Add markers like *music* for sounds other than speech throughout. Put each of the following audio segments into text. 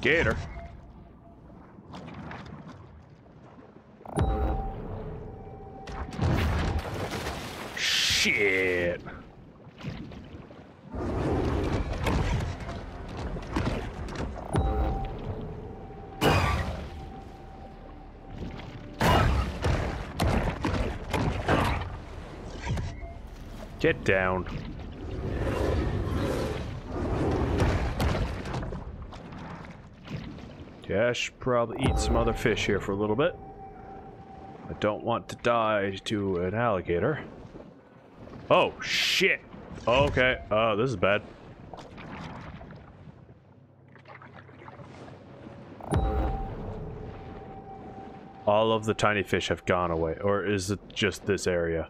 Gator. Shit. Get down. Yeah, I should probably eat some other fish here for a little bit. I don't want to die to an alligator. Oh, shit. Okay. Oh, this is bad. All of the tiny fish have gone away. Or is it just this area?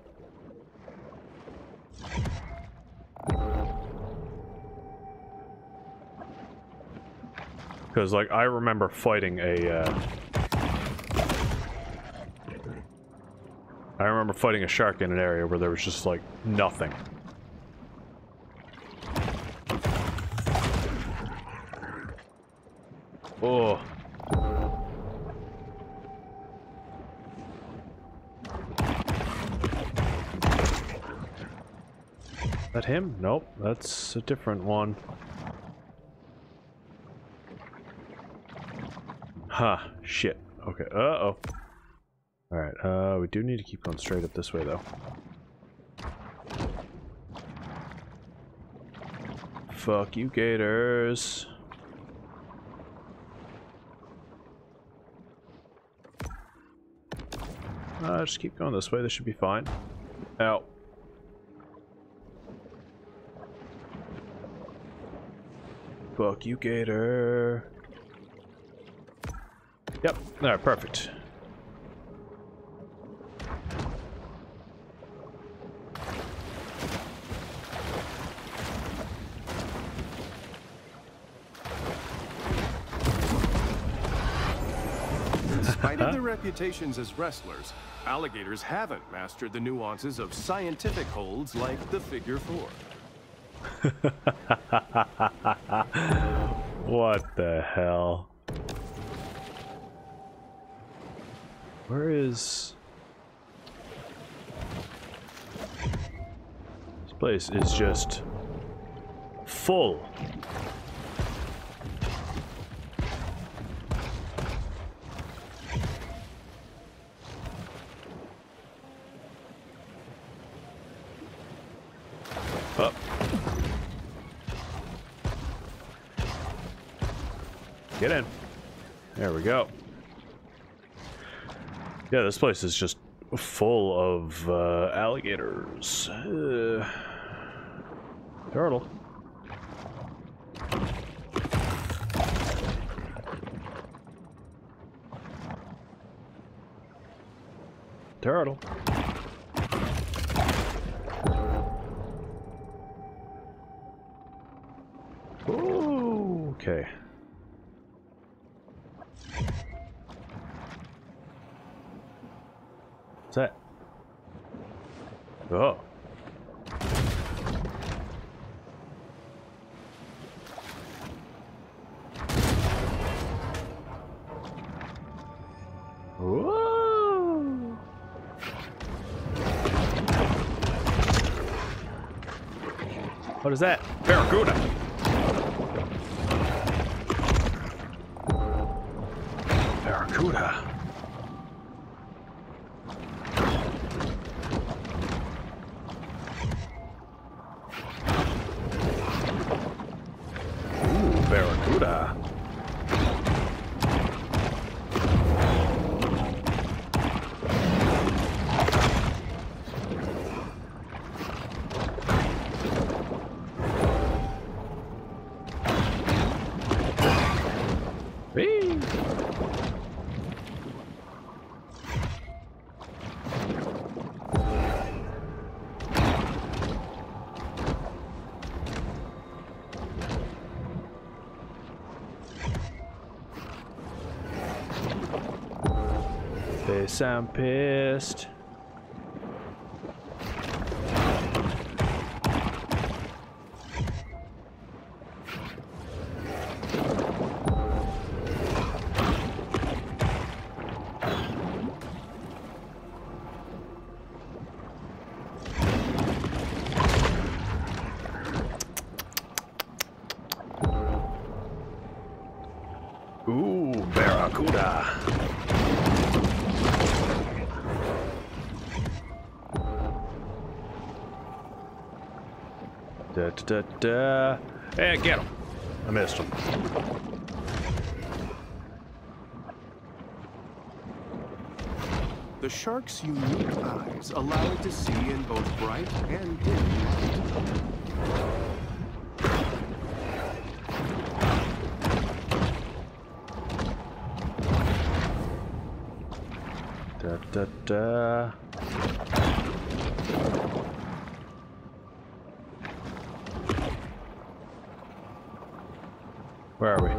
Because, like, I remember fighting a, uh... I remember fighting a shark in an area where there was just, like, nothing. Oh. That him? Nope, that's a different one. Huh, shit. Okay, uh-oh. Alright, uh, we do need to keep going straight up this way, though. Fuck you, gators. Uh, just keep going this way, this should be fine. Ow. Fuck you, gator. Yep, alright, perfect. Despite their *laughs* reputations as wrestlers, alligators haven't mastered the nuances of scientific holds like the figure four. *laughs* what the hell? Where is... This place is just full. Up. Get in. There we go. Yeah, this place is just full of uh, alligators. Uh, turtle. Turtle. What is that? Barracuda! Sound pissed. Da, da, da, da. Hey, get him. I missed him. The shark's unique eyes allow it to see in both bright and dim light. Da, da, da. Where are we?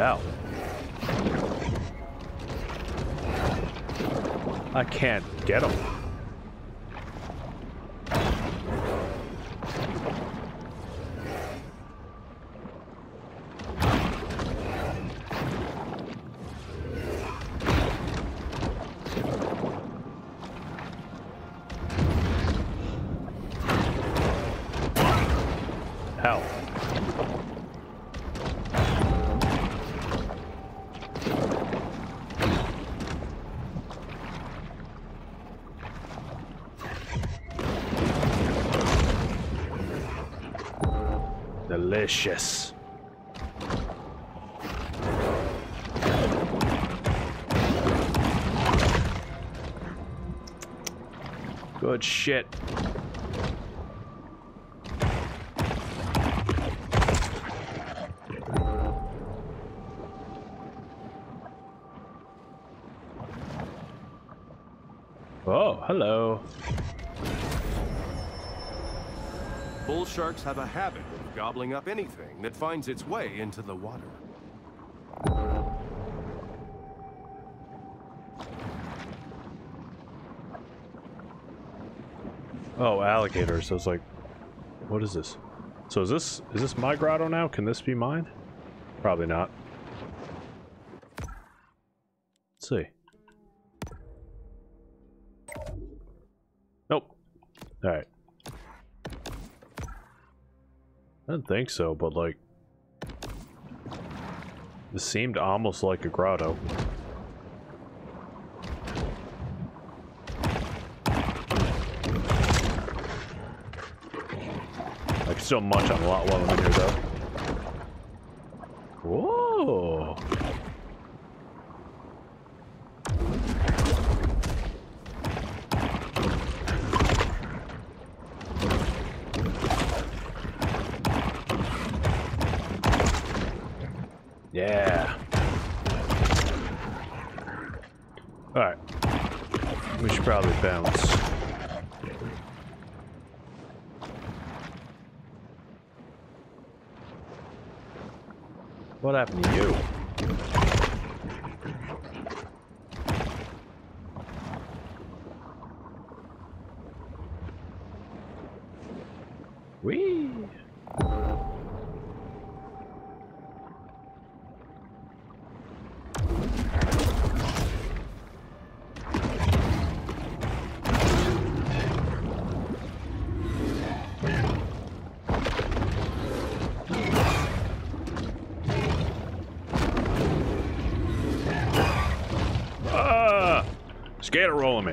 Ow. I can't get him. Delicious. Good shit. Oh, hello. Sharks have a habit of gobbling up anything that finds its way into the water. Oh, alligators. I was like, what is this? So is this is this my grotto now? Can this be mine? Probably not. Let's see. Nope. Alright. I didn't think so, but like... This seemed almost like a grotto. I can still munch on a lot while I'm in here, though. Whoa! Yeah. Alright. We should probably bounce. What happened to you? Skater rolling me.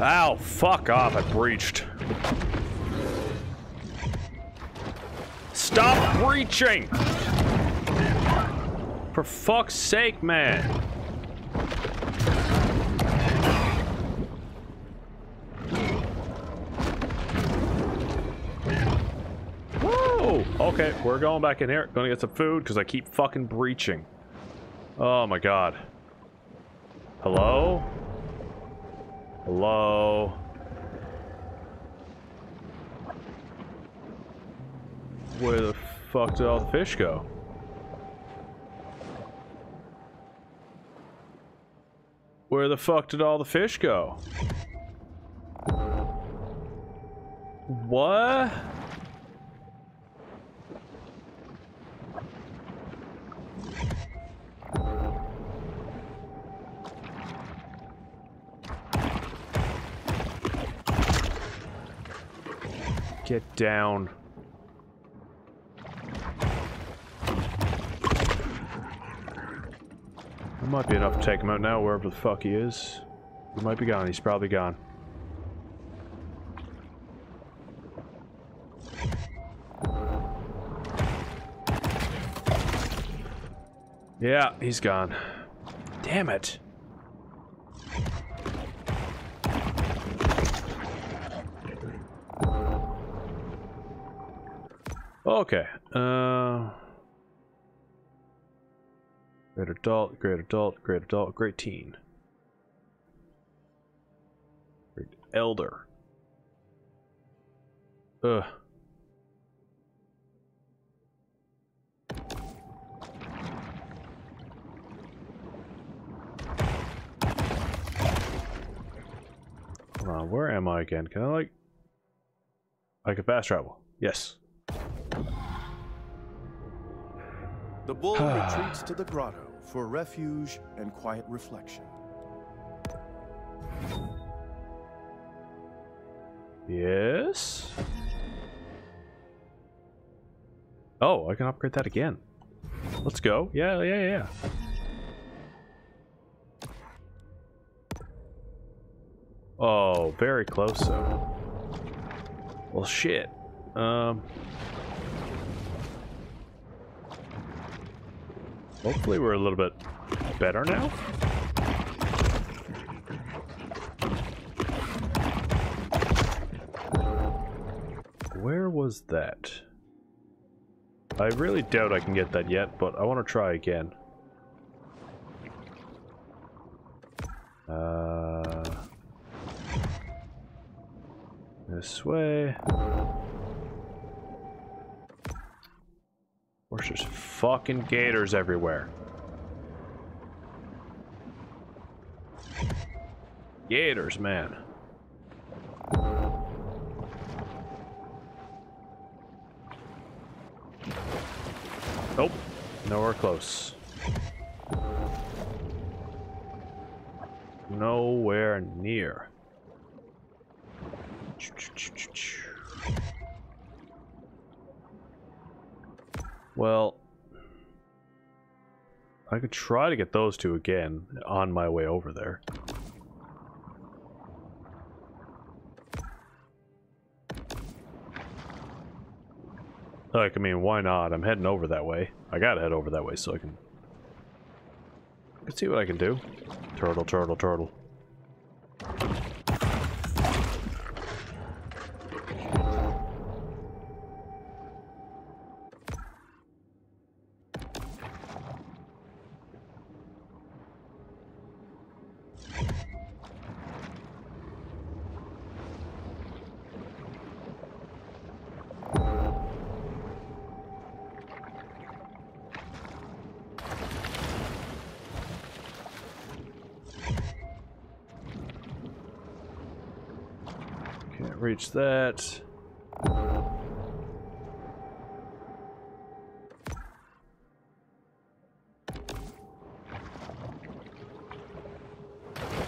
Ow, fuck off, I breached. Stop breaching! For fuck's sake, man. Whoa! Okay, we're going back in here. Gonna get some food because I keep fucking breaching. Oh my god. Hello? Hello? Where the fuck did all the fish go? Where the fuck did all the fish go? What? Get down. Might be enough to take him out now, wherever the fuck he is. He might be gone. He's probably gone. Yeah, he's gone. Damn it. Okay. Uh Great adult, great adult, great adult, great teen. Great elder. Ugh. Hold on, where am I again? Can I like... I can fast travel. Yes. The bull *sighs* retreats to the grotto for refuge and quiet reflection. Yes. Oh, I can upgrade that again. Let's go. Yeah, yeah, yeah. Oh, very close though. Well, shit. Um. Hopefully we're a little bit better now. Where was that? I really doubt I can get that yet, but I want to try again. Uh, this way. There's fucking gators everywhere. Gators, man. Nope. Nowhere close. Nowhere near. Well, I could try to get those two again on my way over there. Like, I mean, why not? I'm heading over that way. I gotta head over that way so I can... I can see what I can do. Turtle, turtle, turtle. Can't reach that.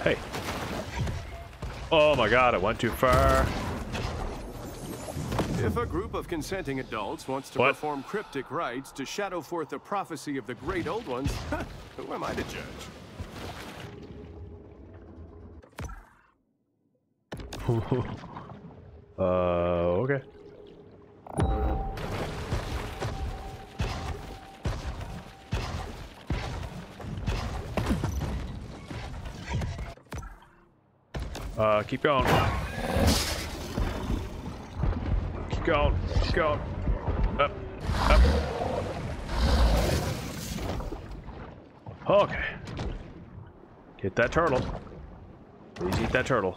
Hey. Oh my god, it went too far. If a group of consenting adults wants to What? perform cryptic rites to shadow forth the prophecy of the great old ones, *laughs* who am I to judge? *laughs* uh, okay. Uh, keep going. Keep going. Keep going. Up. Up. Okay. Get that turtle. Please eat that turtle.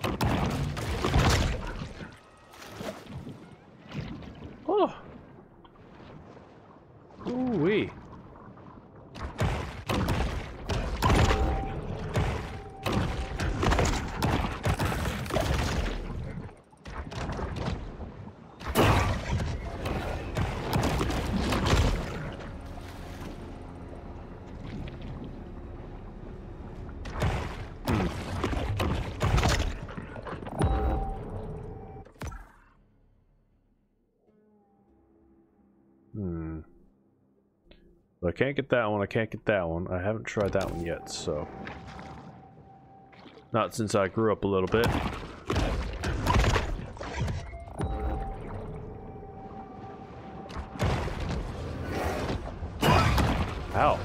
Hmm. I can't get that one, I can't get that one. I haven't tried that one yet, so... Not since I grew up a little bit. Ow.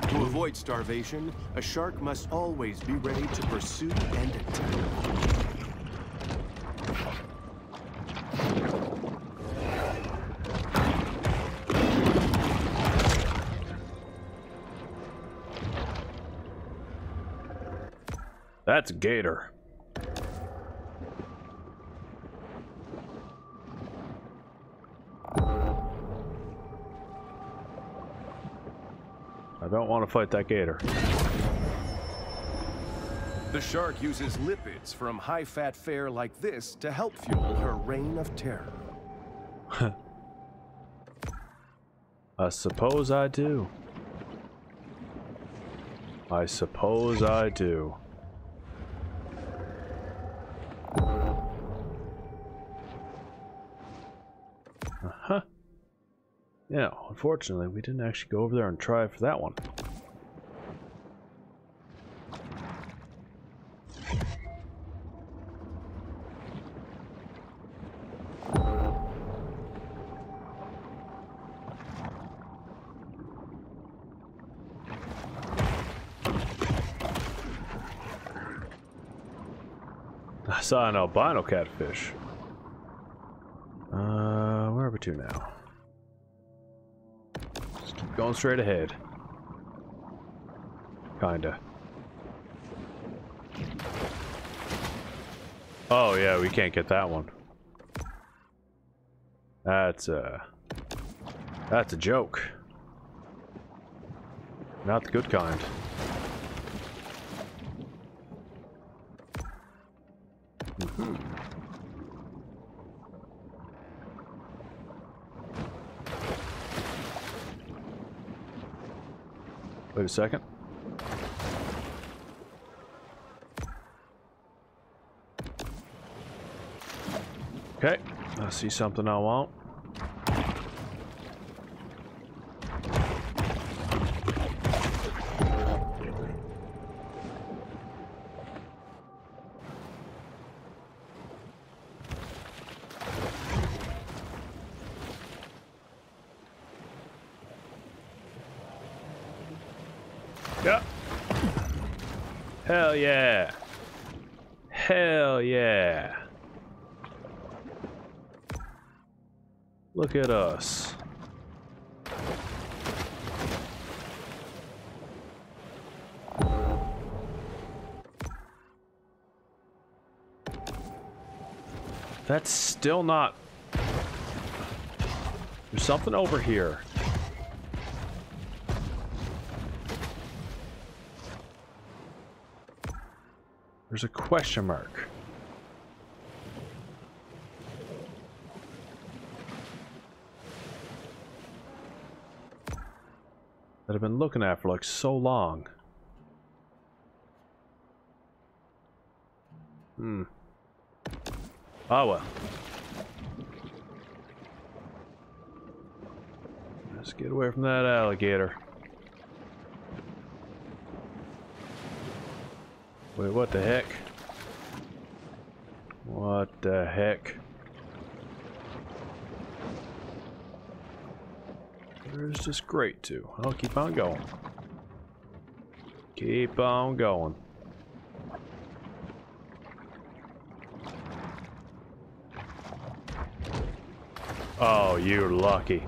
To avoid starvation, a shark must always be ready to pursue and attack. That's Gator. I don't want to fight that gator. The shark uses lipids from high-fat fare like this to help fuel her reign of terror. *laughs* I suppose I do. I suppose I do. Unfortunately, we didn't actually go over there and try for that one. I saw an albino catfish. Uh, where are we to now? Going straight ahead. Kinda. Oh yeah, we can't get that one. That's a... That's a joke. Not the good kind. A second. Okay, I see something I want. Hell yeah. Hell yeah. Look at us. That's still not... There's something over here. There's a question mark. That I've been looking at for like so long. Hmm. Ah well. Let's get away from that alligator. Wait, what the heck? What the heck? There's just great too. I'll keep on going. Keep on going. Oh, you're lucky.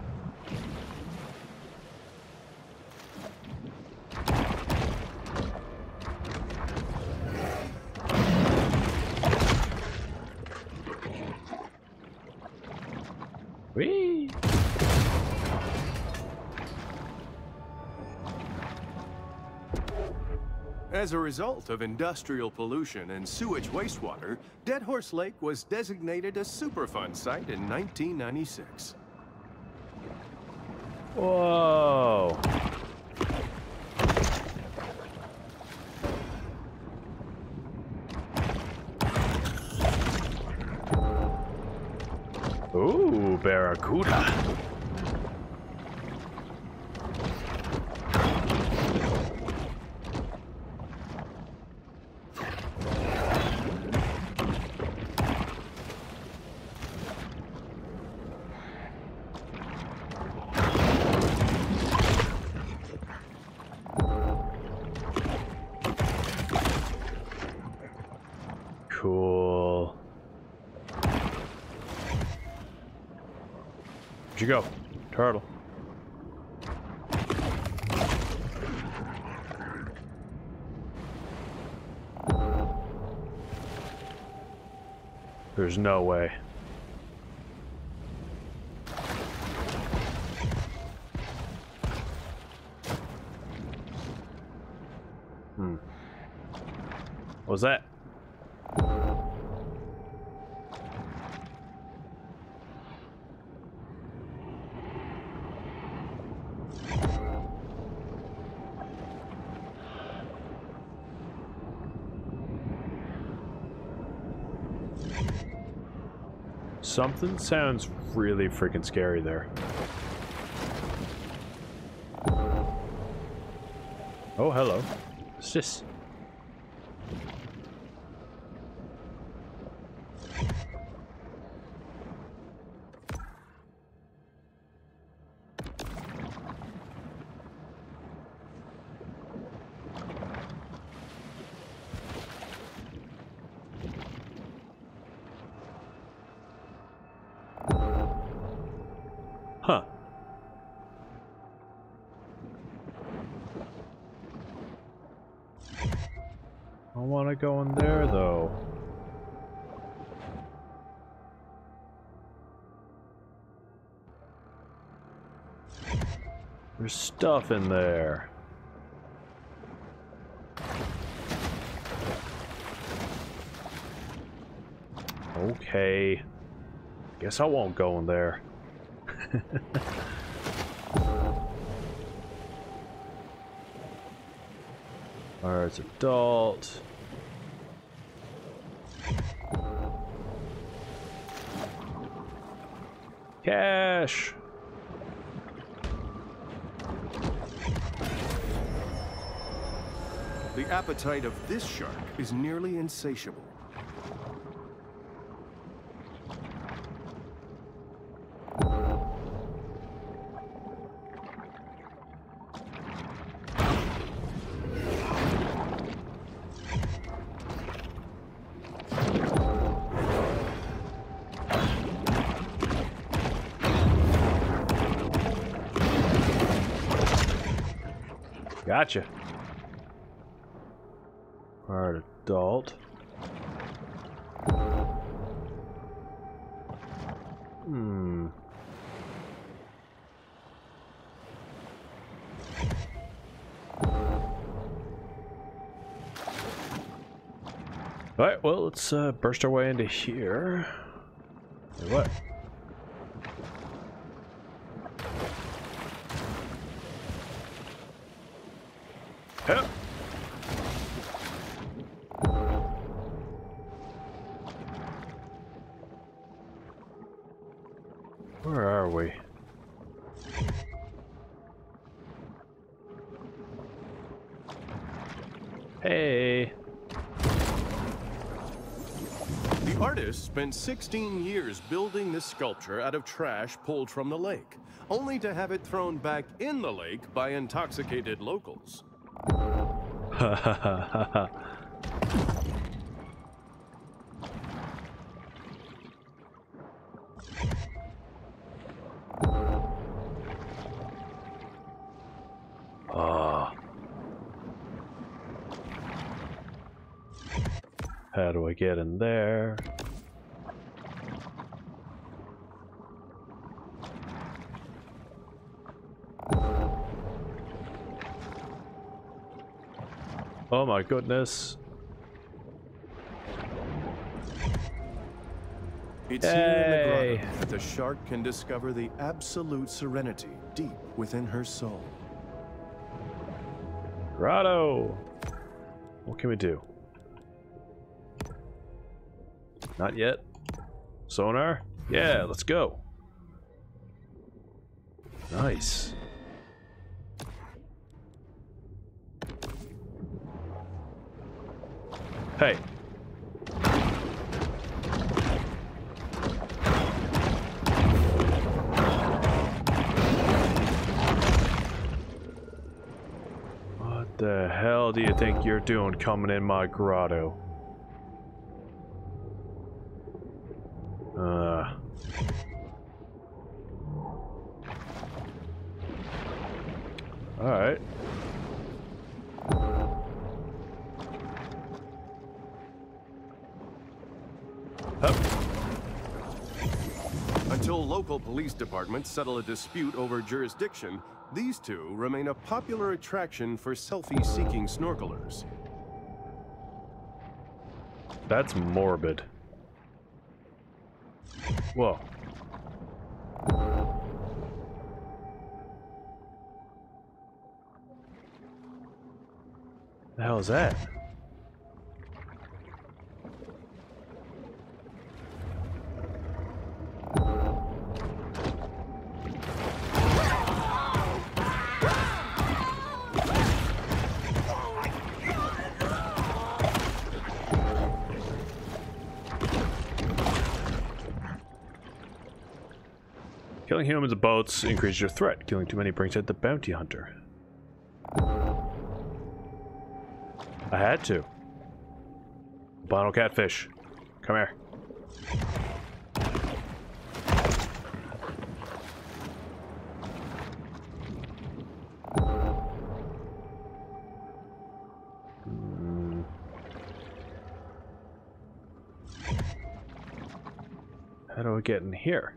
Whee! As a result of industrial pollution and sewage wastewater, Dead Horse Lake was designated a Superfund site in 1996. Whoa! Barracuda. Cool. Where'd you go? Turtle. There's no way. Hmm. What was that? Something sounds really freaking scary there. Oh, hello. What's this? Huh. I want to go in there though. There's stuff in there. Okay. Guess I won't go in there. *laughs* Alright, it's adult. Cash! The appetite of this shark is nearly insatiable. Gotcha. Alright, adult. Hmm. Alright, well, let's uh, burst our way into here. What? Spent 16 years building this sculpture out of trash pulled from the lake, only to have it thrown back in the lake by intoxicated locals. Ha ha ha. Ah. How do I get in there? Oh my goodness. It's here in the grotto that the shark can discover the absolute serenity deep within her soul. Grotto! What can we do? Not yet. Sonar? Yeah, let's go. Nice. Hey. What the hell do you think you're doing coming in my grotto? Uh. Alright. Local police departments settle a dispute over jurisdiction, these two remain a popular attraction for selfie-seeking snorkelers. That's morbid. Whoa. The hell is that? Killing humans and boats increases your threat. Killing too many brings out the bounty hunter. I had to. Albino catfish. Come here. How do I get in here?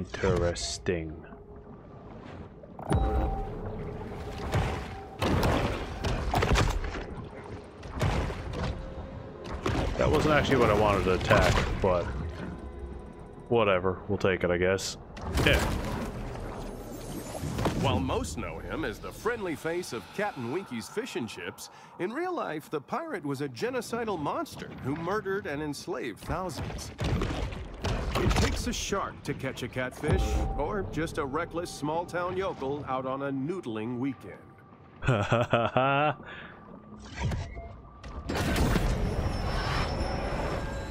Interesting. That wasn't actually what I wanted to attack, but whatever. We'll take it, I guess. Yeah. While most know him as the friendly face of Captain Winky's fish and chips, in real life, the pirate was a genocidal monster who murdered and enslaved thousands. It takes a shark to catch a catfish, or just a reckless small-town yokel out on a noodling weekend. Ha ha ha ha.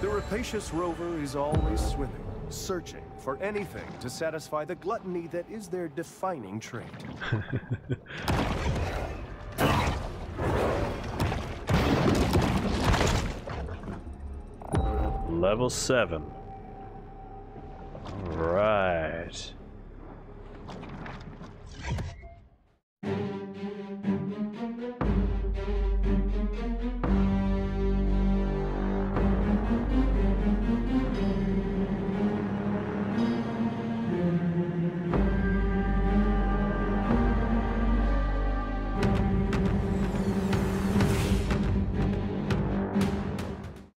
The rapacious rover is always swimming, searching for anything to satisfy the gluttony that is their defining trait. *laughs* Level 7. Right.